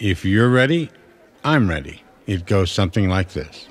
If you're ready, I'm ready. It goes something like this.